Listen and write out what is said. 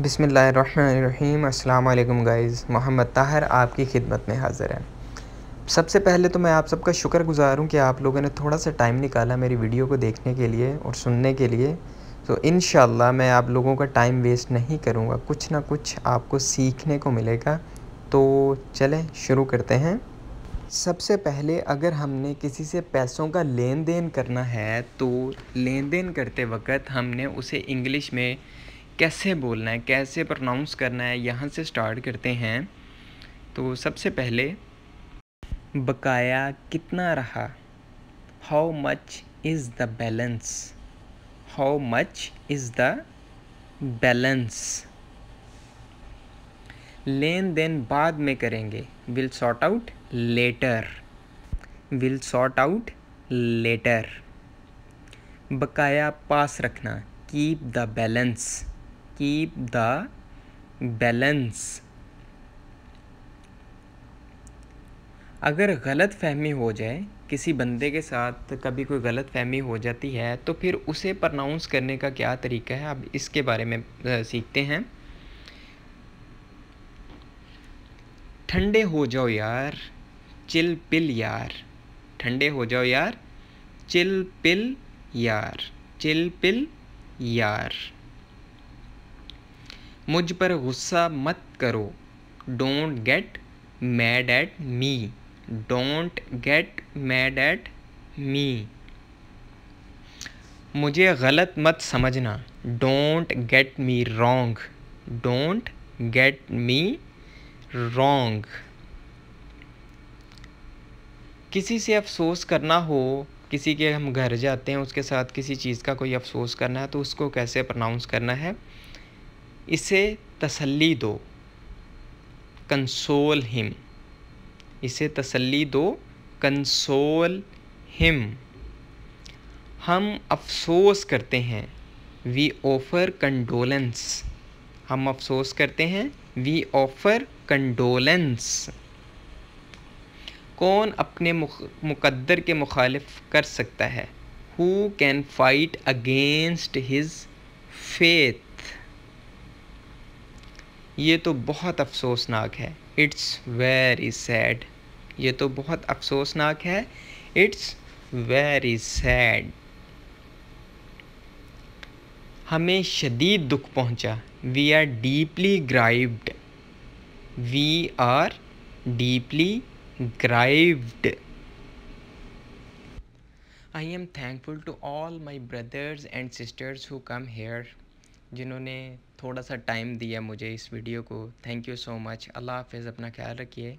बिसमीम अल्लाम गाइज़ मोहम्मद ताहर आपकी खिदमत में हाज़िर है। सबसे पहले तो मैं आप सबका शुक्रगुज़ार हूँ कि आप लोगों ने थोड़ा सा टाइम निकाला मेरी वीडियो को देखने के लिए और सुनने के लिए। तो इन मैं आप लोगों का टाइम वेस्ट नहीं करूँगा। कुछ ना कुछ आपको सीखने को मिलेगा। तो चलें, शुरू करते हैं। सबसे पहले अगर हमने किसी से पैसों का लेन देन करना है तो लेन देन करते वक्त हमने उसे इंग्लिश में कैसे बोलना है, कैसे प्रोनाउंस करना है, यहाँ से स्टार्ट करते हैं। तो सबसे पहले, बकाया कितना रहा? How much is the balance how much is the balance लेन देन बाद में करेंगे। Will sort out later will sort out later बकाया पास रखना। Keep the balance keep the balance. अगर गलत फहमी हो जाए, किसी बंदे के साथ कभी कोई गलत फहमी हो जाती है तो फिर उसे प्रनाउंस करने का क्या तरीका है? अब इसके बारे में सीखते हैं। ठंडे हो जाओ यार, चिल पिल यार। ठंडे हो जाओ यार, चिल पिल यार, चिल पिल यार। मुझ पर गुस्सा मत करो। Don't get mad at me don't get mad at me मुझे गलत मत समझना। Don't get me wrong don't get me wrong किसी से अफसोस करना हो, किसी के हम घर जाते हैं, उसके साथ किसी चीज़ का कोई अफसोस करना है तो उसको कैसे प्रोनाउंस करना है? इसे तसल्ली दो। Console him. इसे तसल्ली दो, कंसोल हिम। हम अफसोस करते हैं वी ऑफ़र कंडोलेंस हम अफसोस करते हैं वी ऑफ़र कंडोलेंस कौन अपने मुकद्दर के मुखालिफ कर सकता है? Who can fight against his faith ये तो बहुत अफसोसनाक है। इट्स वेरी सैड ये तो बहुत अफसोसनाक है। इट्स वेरी सैड हमें शदीद दुख पहुँचा। We are deeply grieved we are deeply grieved I am thankful to all my brothers and sisters who come here. जिन्होंने थोड़ा सा टाइम दिया मुझे इस वीडियो को। Thank you so much Allah हाफिज़, अपना ख्याल रखिए।